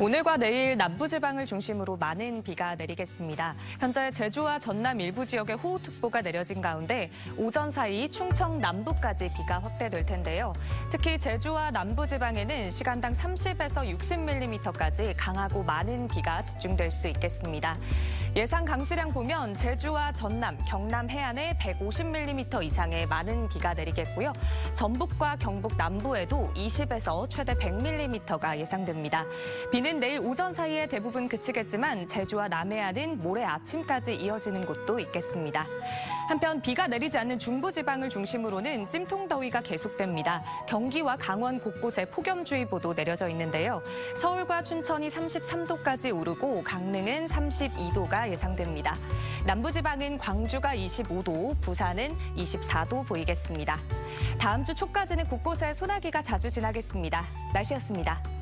오늘과 내일 남부지방을 중심으로 많은 비가 내리겠습니다. 현재 제주와 전남 일부 지역에 호우특보가 내려진 가운데 오전 사이 충청 남부까지 비가 확대될 텐데요. 특히 제주와 남부지방에는 시간당 30에서 60mm까지 강하고 많은 비가 집중될 수 있겠습니다. 예상 강수량 보면 제주와 전남, 경남 해안에 150mm 이상의 많은 비가 내리겠고요. 전북과 경북 남부에도 20에서 최대 100mm가 예상됩니다. 비는 내일 오전 사이에 대부분 그치겠지만 제주와 남해안은 모레 아침까지 이어지는 곳도 있겠습니다. 한편 비가 내리지 않는 중부지방을 중심으로는 찜통더위가 계속됩니다. 경기와 강원 곳곳에 폭염주의보도 내려져 있는데요. 서울과 춘천이 33도까지 오르고 강릉은 32도가 예상됩니다. 남부지방은 광주가 25도, 부산은 24도 보이겠습니다. 다음 주 초까지는 곳곳에 소나기가 자주 지나겠습니다. 날씨였습니다.